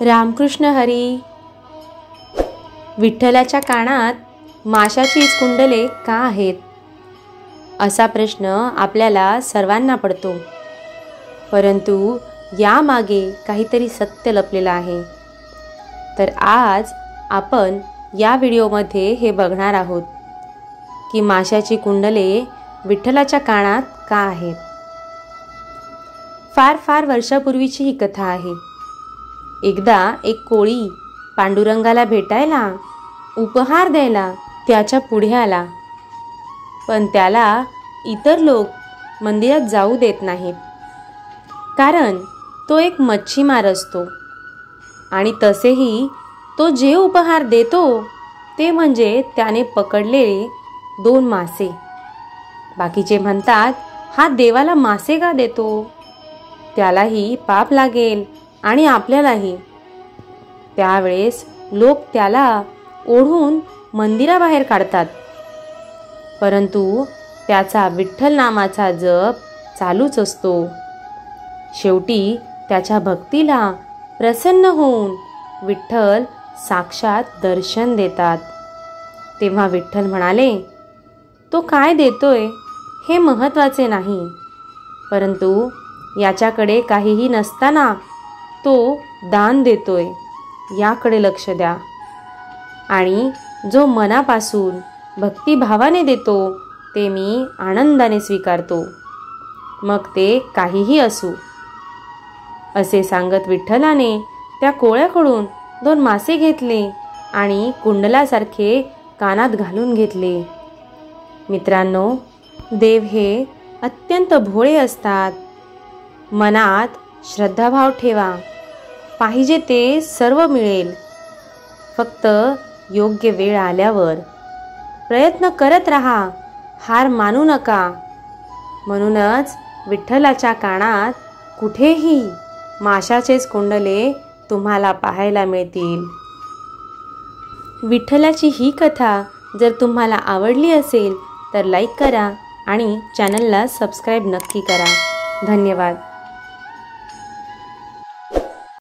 रामकृष्ण हरी. विठ्ठलाच्या कानात माशाचीच कुंडले का आहेत? असा प्रश्न आपल्याला सर्वांना पडतो. परंतु यामागे काहीतरी सत्य लपलेलं आहे. तर आज आपण या व्हिडिओमध्ये हे बघणार आहोत की माशाची कुंडले विठ्ठलाच्या कानात का आहेत? फार फार वर्षापूर्वीची ही कथा आहे. एकदा एक कोळी पांडुरंगाला भेटायला उपहार द्यायला त्याच्या पुढे आला. पण त्याला इतर लोक मंदिरात जाऊ देत नाहीत. कारण तो एक मच्छीमार असतो. आणि तसेही तो जे उपहार देतो ते म्हणजे त्याने पकडलेले दोन मासे. बाकीचे म्हणतात हा देवाला मासे का देतो? त्यालाही पाप लागेल. आणि आपल्यालाही. त्यावेळेस लोक त्याला ओढून मंदिराबाहेर काढतात. परंतु त्याचा विठ्ठल नामाचा जप चालूच असतो. शेवटी त्याच्या भक्तीला प्रसन्न होऊन विठ्ठल साक्षात दर्शन देतात. तेव्हा विठ्ठल म्हणाले तो काय देतोय हे महत्त्वाचे नाही. परंतु याच्याकडे काहीही नसताना तो दान देतोय. याकडे लक्ष द्या. आणि जो मनापासून भक्तिभावाने देतो ते मी आनंदाने स्वीकारतो. मग ते काहीही असू. असे सांगत विठ्ठलाने त्या कोळ्याकडून दोन मासे घेतले आणि कुंडलासारखे कानात घालून घेतले. मित्रांनो देव हे अत्यंत भोळे असतात. मनात श्रद्धाभाव ठेवा. पाहिजे ते सर्व मिळेल. फक्त योग्य वेळ आल्यावर प्रयत्न करत राहा हार मानू नका. म्हणूनच विठ्ठलाच्या कानात कुठेही माशाचेच कुंडले तुम्हाला पाहायला मिळतील. विठ्ठलाची ही कथा जर तुम्हाला आवडली असेल तर लाईक करा आणि चॅनलला सबस्क्राईब नक्की करा. धन्यवाद.